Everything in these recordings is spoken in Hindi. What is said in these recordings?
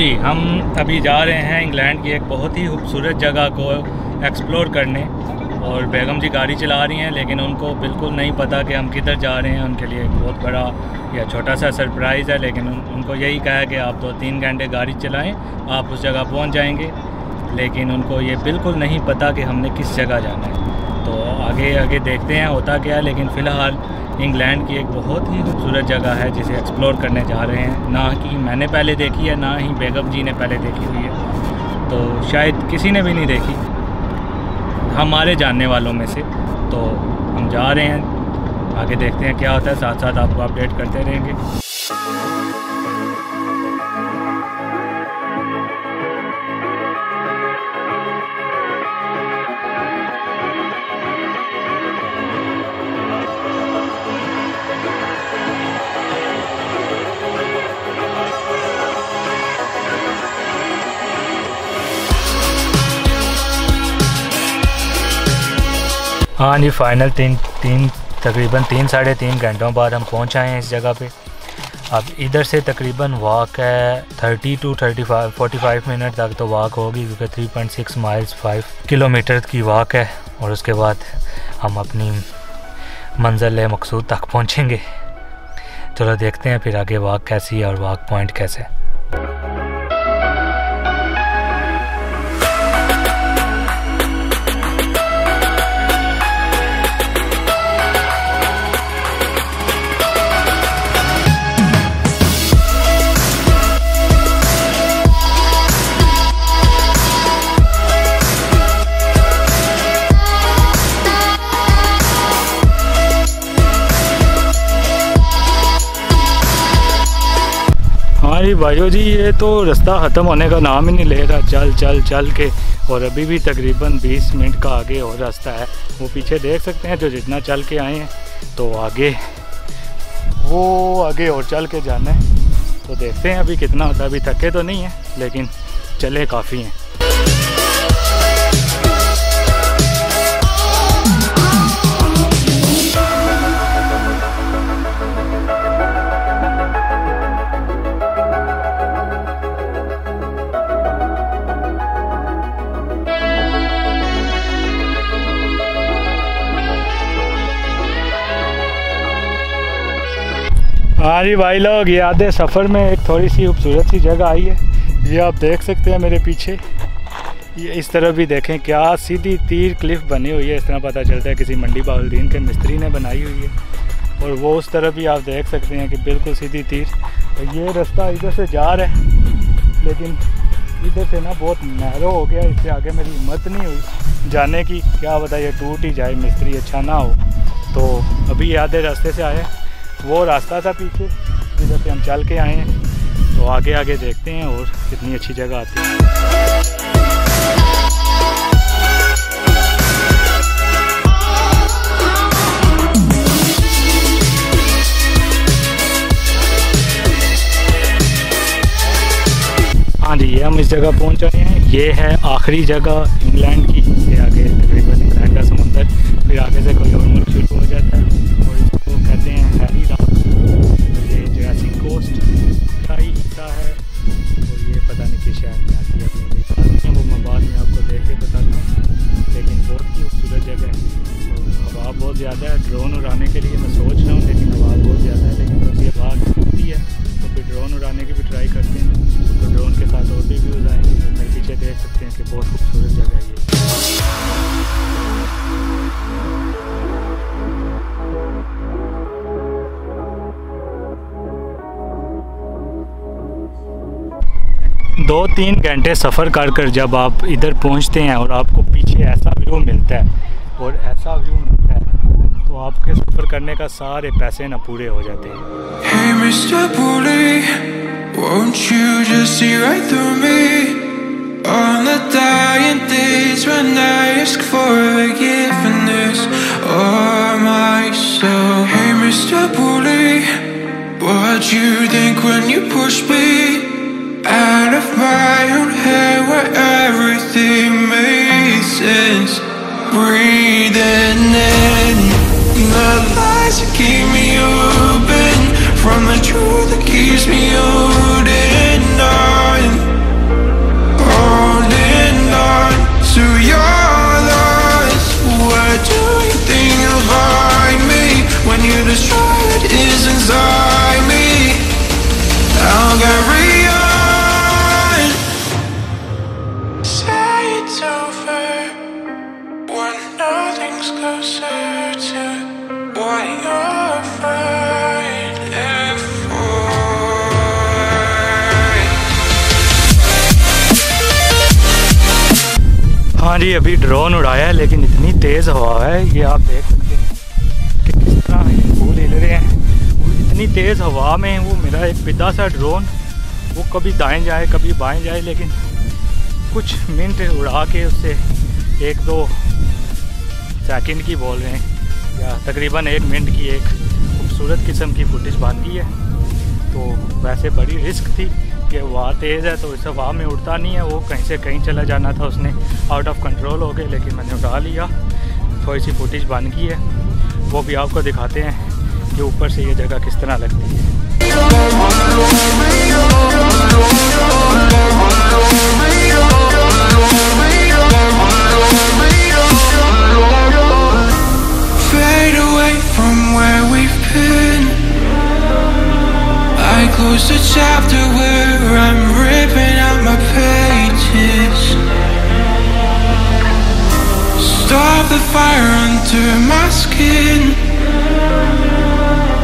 जी हम अभी जा रहे हैं इंग्लैंड की एक बहुत ही खूबसूरत जगह को एक्सप्लोर करने। और बेगम जी गाड़ी चला रही हैं लेकिन उनको बिल्कुल नहीं पता कि हम किधर जा रहे हैं। उनके लिए एक बहुत बड़ा या छोटा सा सरप्राइज़ है लेकिन उन, उनको यही कहा कि आप दो तीन घंटे गाड़ी चलाएँ आप उस जगह पहुँच जाएँगे। लेकिन उनको ये बिल्कुल नहीं पता कि हमने किस जगह जाना है। तो आगे आगे देखते हैं होता क्या लेकिन फ़िलहाल इंग्लैंड की एक बहुत ही खूबसूरत जगह है जिसे एक्सप्लोर करने जा रहे हैं। ना कि मैंने पहले देखी है, ना ही बेगम जी ने पहले देखी हुई है। तो शायद किसी ने भी नहीं देखी। हमारे जानने वालों में से। तो हम जा रहे हैं। आगे देखते हैं क्या होता है। साथ साथ आपको अपडेट करते रहेंगे। हाँ जी फाइनल तीन तीन, तकरीबन तीन, साढ़े तीन घंटों बाद हम पहुँच आए हैं इस जगह पे। अब इधर से तकरीबन वॉक है thirty two thirty five forty five minute तक तो वॉक होगी क्योंकि three point six miles five kilometre की वॉक है और उसके बाद हम अपनी मंजिल मकसूद तक पहुँचेंगे। चलो देखते हैं फिर आगे वॉक कैसी है और वॉक पॉइंट कैसे है। जी भाइयों जी, ये तो रास्ता ख़त्म होने का नाम ही नहीं ले रहा। चल चल चल के। और अभी भी तकरीबन 20 मिनट का आगे और रास्ता है। वो पीछे देख सकते हैं जो जितना चल के आए हैं। तो आगे। वो आगे और चल के जाना है। तो देखते हैं अभी कितना होता है अभी थके तो नहीं है, लेकिन चले काफ़ी हैं। हाँ जी भाई लोग याद सफ़र में एक थोड़ी सी खूबसूरत सी जगह आई है। ये आप देख सकते हैं मेरे पीछे। ये इस तरफ़ भी देखें, क्या सीधी तीर क्लिफ बनी हुई है। इस तरह पता चलता है किसी मंडी बाउलदीन के मिस्त्री ने बनाई हुई है। और वो उस तरफ़ भी आप देख सकते हैं कि बिल्कुल सीधी तीर। और ये रास्ता इधर से जा रहा है, लेकिन इधर से ना बहुत नहरो हो गया। इससे आगे मेरी हिम्मत नहीं हुई जाने की। क्या बताइए, टूट ही जाए मिस्त्री अच्छा ना हो। तो अभी आधे रास्ते से आए वो रास्ता था पीछे। जिधर से हम चल के आए हैं तो आगे आगे देखते हैं और कितनी अच्छी जगह आती है। हाँ जी, ये हम इस जगह पहुँच आए हैं। ये है आखिरी जगह इंग्लैंड की। ये आगे तकरीबन इंग्लैंड का समुंदर। फिर आगे से कोई और मुल्क शुरू हो जाता है। तीन घंटे सफ़र कर कर जब आप इधर पहुँचते हैं और आपको पीछे ऐसा व्यू मिलता है और ऐसा व्यू मिलता है तो आपके सफ़र करने का सारे पैसे ना पूरे हो जाते हैं। Hey, out of my own head where everything made sense? Breathing in the lies that keep me open from the truth that keeps me holding जी, अभी ड्रोन उड़ाया है, लेकिन इतनी तेज़ हवा है, ये आप देख सकते हैं कि किस तरह फूल हिल रहे हैं। इतनी तेज़ हवा में वो मेरा एक पिता सा ड्रोन वो कभी दाएँ जाए, कभी बाएँ जाए, लेकिन कुछ मिनट उड़ा के उससे एक दो सेकंड की बोल रहे हैं। या तकरीबन एक मिनट की एक खूबसूरत किस्म की फुटेज बांधी है। तो वैसे बड़ी रिस्क थी। कि हवा तेज़ है तो इस हवा में उड़ता नहीं है। वो कहीं से कहीं चला जाना था उसने। आउट ऑफ़ कंट्रोल हो गए, लेकिन मैंने उड़ा लिया। थोड़ी सी फुटेज बन गई है। वो भी आपको दिखाते हैं कि ऊपर से ये जगह किस तरह लगती है। Fade away from where we've been. Close the chapter where I'm ripping out my pages. Stop the fire under my skin.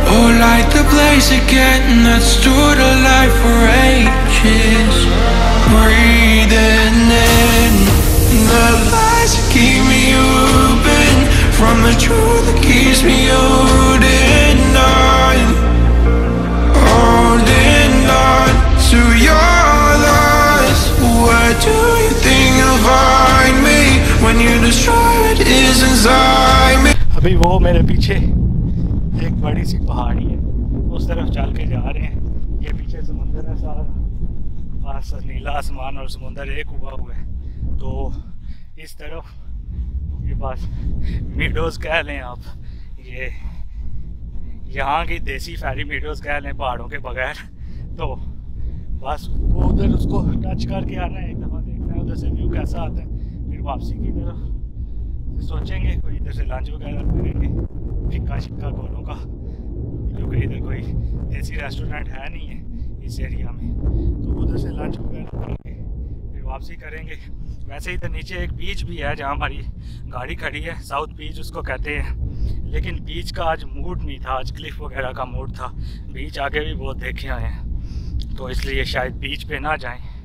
Or light the blaze again that stood alive for ages. Breathing in the lies that keep me open from the truth that keeps me holding on, do you think you'll find me when you destroy what is inside me? अभी वो मेरे पीछे एक बड़ी सी पहाड़ी है। उस तरफ़ चल के जा रहे हैं। ये पीछे समुंदर है सारा। आस नीला आसमान और समुंदर एक हुआ हुआ है। तो इस तरफ़ ये बस मीडोज़ कह लें आप, ये यहाँ की देसी फैरी मीडोज़ कह लें पहाड़ों के बगैर। तो बस उधर उसको टच करके आना है। उधर से व्यू कैसा आता है, फिर वापसी की तरफ़। सोचेंगे कोई इधर से लंच वगैरह करेंगे फिक्का शिक्का गोलों का क्योंकि इधर कोई देसी रेस्टोरेंट है नहीं है इस एरिया में। तो उधर से लंच वगैरह करेंगे, फिर वापसी करेंगे। वैसे इधर नीचे एक बीच भी है जहाँ हमारी गाड़ी खड़ी है साउथ बीच उसको कहते हैं। लेकिन बीच का आज मूड नहीं था, आज क्लिफ वगैरह का मूड था। बीच आगे भी बहुत देखे आए हैं। तो इसलिए शायद बीच पे ना जाएँ।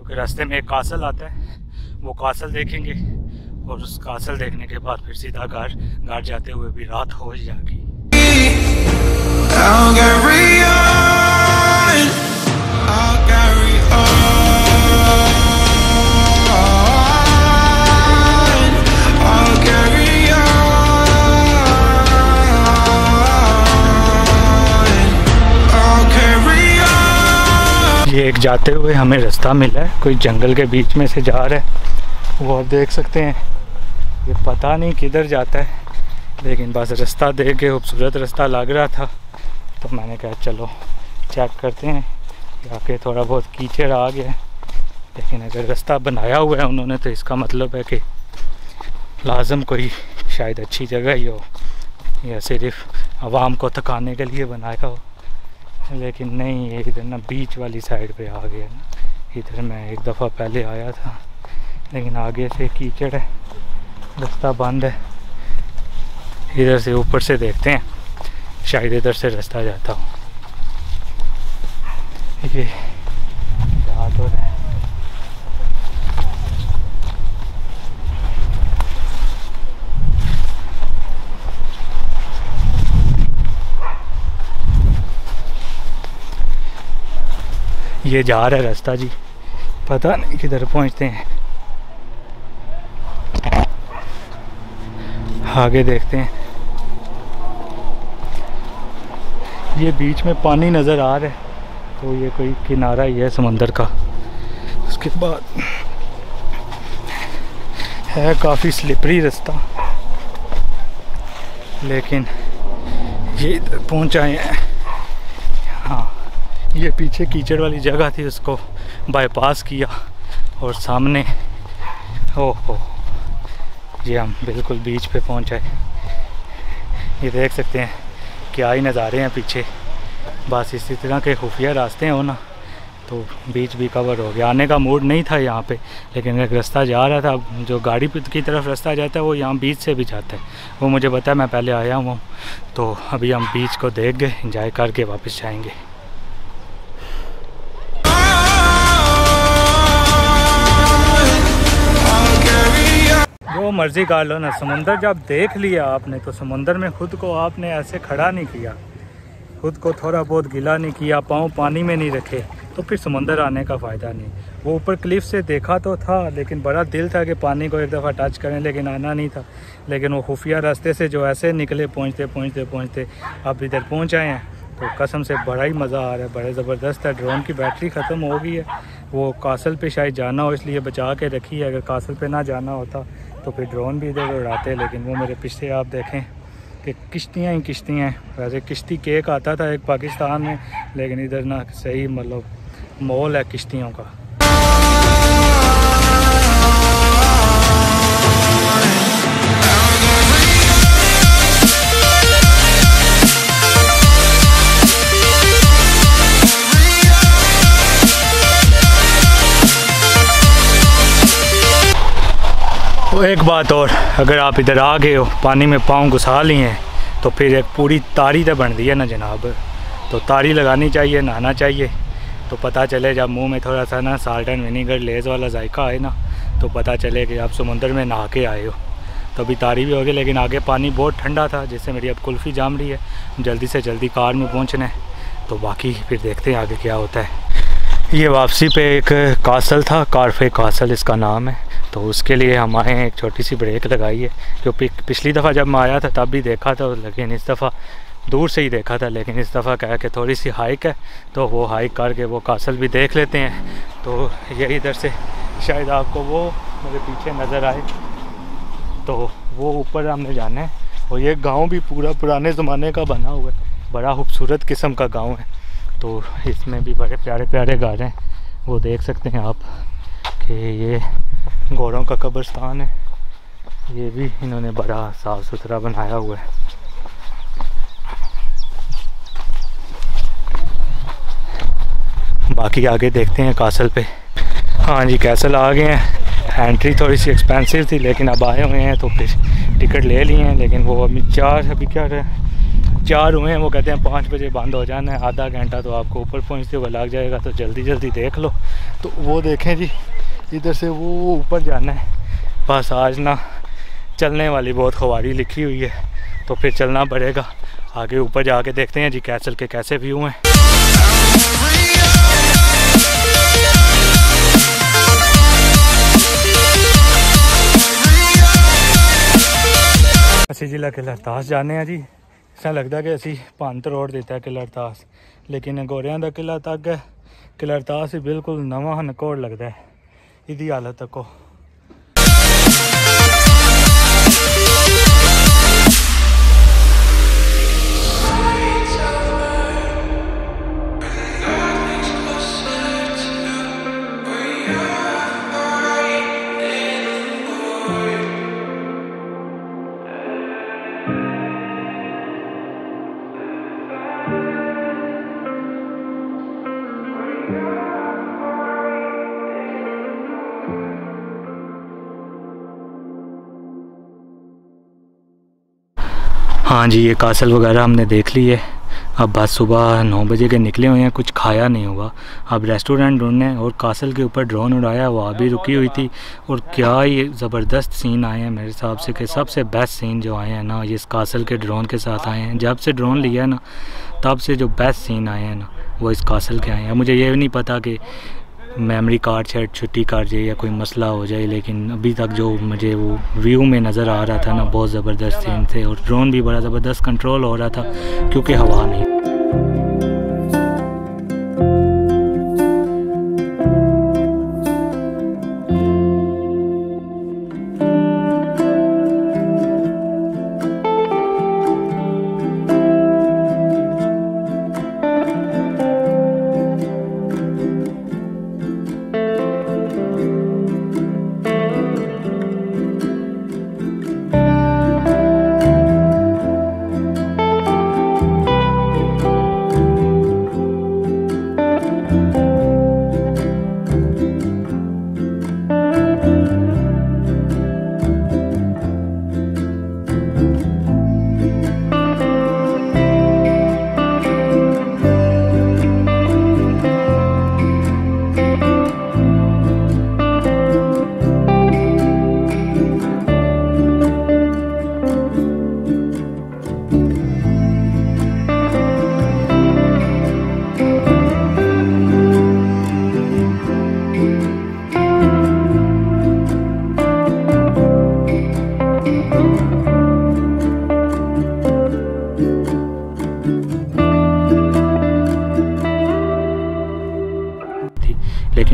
क्योंकि रास्ते में एक कासल आता है, वो कासल देखेंगे और उस कासल देखने के बाद फिर सीधा घर घर जाते हुए भी रात हो जाएगी। ये एक जाते हुए हमें रास्ता मिला है। कोई जंगल के बीच में से जा रहा है। वो आप देख सकते हैं। ये पता नहीं किधर जाता है। लेकिन बस रास्ता देख के खूबसूरत रास्ता लग रहा था। तो मैंने कहा, चलो चेक करते हैं। जाके थोड़ा बहुत कीचड़ आ गया लेकिन अगर रास्ता बनाया हुआ है उन्होंने तो इसका मतलब है कि लाजम कोई शायद अच्छी जगह ही हो। या सिर्फ़ आवाम को थकाने के लिए बनाया हो। लेकिन नहीं, ये इधर ना बीच वाली साइड पे आ गया। ना इधर मैं एक दफ़ा पहले आया था, लेकिन आगे से कीचड़ है, रास्ता बंद है। इधर से ऊपर से देखते हैं, शायद इधर से रास्ता जाता हूँ। ये जा तो रहा है ये जा रहा है रास्ता जी। पता नहीं किधर पहुँचते हैं। आगे देखते हैं। ये बीच में पानी नज़र आ रहा है। तो ये कोई किनारा ही है समंदर का। उसके बाद है काफ़ी स्लिपरी रास्ता। लेकिन ये इधर पहुँच आए हैं हाँ। ये पीछे कीचड़ वाली जगह थी, उसको बाईपास किया और सामने ओ हो जी हम बिल्कुल बीच पे पहुँच। आए ये देख सकते हैं, क्या ही नज़ारे हैं पीछे। बस इसी तरह के खुफिया रास्ते हो ना तो बीच भी कवर हो गया। आने का मूड नहीं था यहाँ पे, लेकिन एक रास्ता जा रहा था, जो गाड़ी की तरफ़ रास्ता जाता है, वो यहाँ बीच से भी जाता है। वो मुझे है, मैं पहले आया हूँ तो अभी हम बीच को देख गए इंजॉय करके वापस जाएँगे। जो मर्ज़ी कर लो ना, समुंदर जब देख लिया आपने तो समुंदर में खुद को आपने ऐसे खड़ा नहीं किया। खुद को थोड़ा बहुत गिला नहीं किया, पाँव पानी में नहीं रखे तो फिर समंदर आने का फ़ायदा नहीं। वो ऊपर क्लिफ से देखा तो था, लेकिन बड़ा दिल था कि पानी को एक दफ़ा टच करें, लेकिन आना नहीं था। लेकिन वो खुफिया रास्ते से जो ऐसे निकले, पहुँचते पहुँचते पहुँचते, अब इधर पहुँच आए हैं तो कसम से बड़ा ही मज़ा आ रहा है, बड़े ज़बरदस्त है, ड्रोन की बैटरी ख़त्म हो गई है। वो कासल पे शायद जाना हो, इसलिए बचा के रखी है, अगर कासल पे ना जाना होता तो फिर ड्रोन भी इधर उड़ाते लेकिन वो मेरे पीछे आप देखें कि किश्तियाँ ही किश्तियाँ हैं। वैसे किश्ती केक आता था एक पाकिस्तान में, लेकिन इधर ना सही मतलब मॉल है किश्तियों का। तो एक बात और, अगर आप इधर आ गए हो, पानी में पाँव घुसा लिए हैं तो फिर एक पूरी तारी तो बन दी है ना जनाब। तो तारी लगानी चाहिए, नहाना चाहिए। तो पता चले जब मुँह में थोड़ा सा ना साल्ट एंड विनीगर लेज़ वाला जायका आए ना तो पता चले कि आप समुंदर में नहा के आए हो। तो अभी तारी भी हो गई, लेकिन आगे पानी बहुत ठंडा था, जिससे मेरी अब कुल्फ़ी जाम रही है। जल्दी से जल्दी कार में पहुँचना है। तो बाकी फिर देखते हैं आगे क्या होता है। ये वापसी पे एक कासल था कारफे कासल, इसका नाम है। तो उसके लिए हम आए हैं, एक छोटी सी ब्रेक लगाई है, जो पिछली दफ़ा जब मैं आया था, तब भी देखा था, लेकिन इस दफ़ा दूर से ही देखा था, लेकिन इस दफ़ा कहा कि थोड़ी सी हाइक है तो वो हाइक करके वो कासल भी देख लेते हैं। तो ये इधर से शायद आपको वो मेरे पीछे नज़र आए। तो वो ऊपर हमने जाना है, और ये गाँव भी पूरा पुराने ज़माने का बना हुआ है, बड़ा खूबसूरत किस्म का गाँव है। तो इसमें भी बड़े प्यारे प्यारे घर हैं, वो देख सकते हैं आप कि ये घोड़ों का कब्रस्तान है। ये भी इन्होंने बड़ा साफ़ सुथरा बनाया हुआ है। बाकी आगे देखते हैं कासल पे। हाँ जी, कैसल आ गए हैं। एंट्री थोड़ी सी एक्सपेंसिव थी, लेकिन अब आए हुए हैं तो फिर टिकट ले लिए हैं, लेकिन वो अभी चार, अभी क्या रहे चार हुए हैं, वो कहते हैं पाँच बजे बंद हो जाना है, आधा घंटा तो आपको ऊपर पहुँचते हुए लग जाएगा तो जल्दी जल्दी देख लो। तो वो देखें जी इधर से वो ऊपर जाना है बस आज ना चलने वाली बहुत खवारी लिखी हुई है तो फिर चलना पड़ेगा आगे ऊपर जाके देखते हैं जी कैसल के कैसे व्यू हैं ਅਸੀਂ ਜ਼ਿਲ੍ਹਾ के लरतास जाने हैं जी ऐसा लगता कि असी भंत रोड दिता है किला अरतास लेकिन गोरिया का किला तक है किला अरतास ही बिल्कुल नवा नकोड़ लगता है ਇਹਦੀ ਹਾਲਤ ਤੱਕੋ हाँ जी, ये कासल वगैरह हमने देख ली है। अब बस सुबह नौ बजे के निकले हुए हैं, कुछ खाया नहीं हुआ। अब रेस्टोरेंट ढूँढने और कासल के ऊपर ड्रोन उड़ाया, वो अभी रुकी हुई थी। और क्या ये ज़बरदस्त सीन आए हैं मेरे हिसाब से कि सबसे बेस्ट सीन जो आए हैं ना, ये इस कासल के ड्रोन के साथ आए हैं। जब से ड्रोन लिया है ना, तब से जो बेस्ट सीन आए हैं ना, वो इस कासल के आए हैं। मुझे ये भी नहीं पता कि मेमोरी कार्ड शायद छुट्टी काट जाए या कोई मसला हो जाए, लेकिन अभी तक जो मुझे वो व्यू में नज़र आ रहा था ना, बहुत ज़बरदस्त सीन थे और ड्रोन भी बड़ा ज़बरदस्त कंट्रोल हो रहा था, क्योंकि हवा नहीं।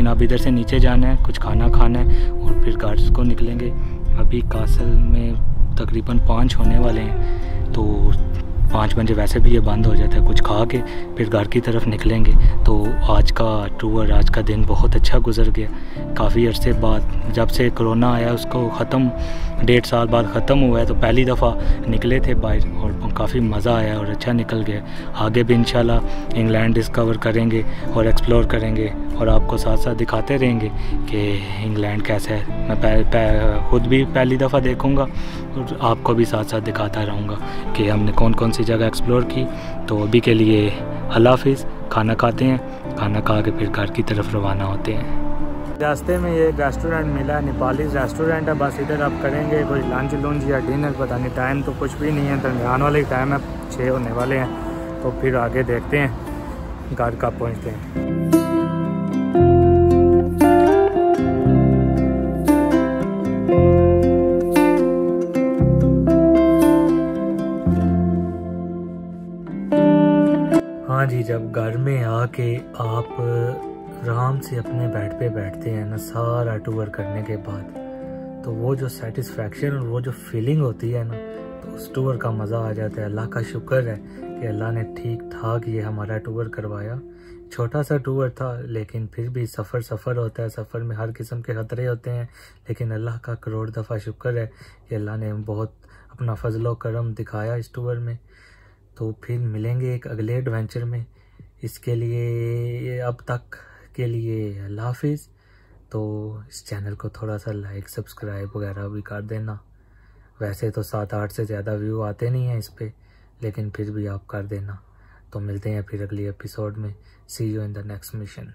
लेकिन अब इधर से नीचे जाना है, कुछ खाना खाना है और फिर घर को निकलेंगे। अभी कासल में तकरीबन पाँच होने वाले हैं तो पाँच बजे वैसे भी ये बंद हो जाता है, कुछ खा के फिर घर की तरफ़ निकलेंगे। तो आज का टूर आज का दिन बहुत अच्छा गुजर गया। काफ़ी अरसे बाद जब से कोरोना आया उसको ख़त्म डेढ़ साल बाद ख़त्म हुआ है तो पहली दफ़ा निकले थे बाहर और काफ़ी मज़ा आया और अच्छा निकल गया। आगे भी इंशाल्लाह इंग्लैंड डिस्कवर करेंगे और एक्सप्लोर करेंगे और आपको साथ साथ दिखाते रहेंगे कि इंग्लैंड कैसा है। मैं पह, पह, खुद भी पहली दफ़ा देखूँगा और आपको भी साथ साथ दिखाता रहूँगा कि हमने कौन कौन सी जगह एक्सप्लोर की। तो अभी के लिए अल्लाह हाफिज़ खाना खाते हैं खाना खा के फिर घर की तरफ़ रवाना होते हैं। रास्ते में ये एक रेस्टोरेंट मिला, नेपाली रेस्टोरेंट है, बस इधर आप करेंगे कोई लंच लंच या डिनर पता नहीं टाइम तो कुछ भी नहीं है दरमियान वाले टाइम है छः होने वाले हैं तो फिर आगे देखते हैं, घर कब पहुँचते हैं। हाँ जी, जब घर में आके आप आराम से अपने बेड पे बैठते हैं ना, सारा टूर करने के बाद। तो वो जो सेटिस्फेक्शन और वो जो फीलिंग होती है ना तो उस टूर का मज़ा आ जाता है। अल्लाह का शुक्र है कि अल्लाह ने ठीक ठाक ये हमारा टूर करवाया। छोटा सा टूर था, लेकिन फिर भी सफ़र सफ़र होता है। सफ़र में हर किस्म के ख़तरे होते हैं, लेकिन अल्लाह का करोड़ दफ़ा शुक्र है कि अल्लाह ने बहुत अपना फजलो करम दिखाया इस टूर में। तो फिर मिलेंगे एक अगले एडवेंचर में। इसके लिए अब तक के लिए अल्लाह हाफिज़। तो इस चैनल को थोड़ा सा लाइक सब्सक्राइब वगैरह भी कर देना। वैसे तो सात आठ से ज़्यादा व्यू आते नहीं हैं इस पर लेकिन फिर भी आप कर देना। तो मिलते हैं फिर अगली एपिसोड में। See you in the next mission